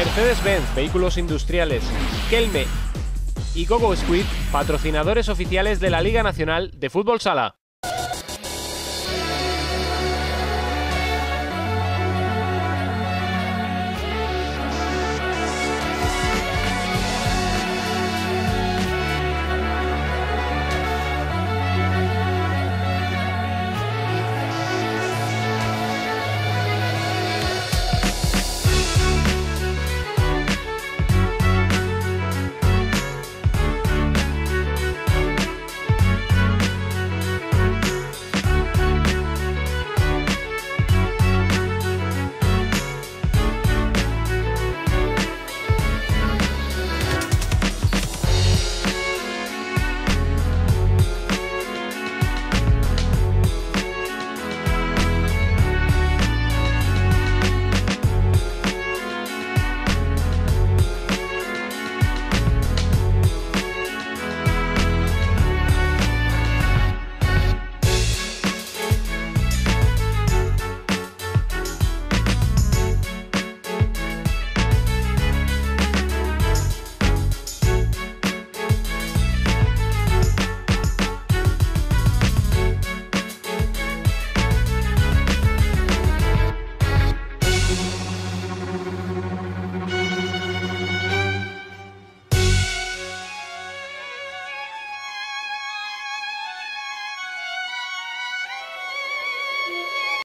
Mercedes-Benz Vehículos Industriales, Kelme y Gogo Squid, patrocinadores oficiales de la Liga Nacional de Fútbol Sala.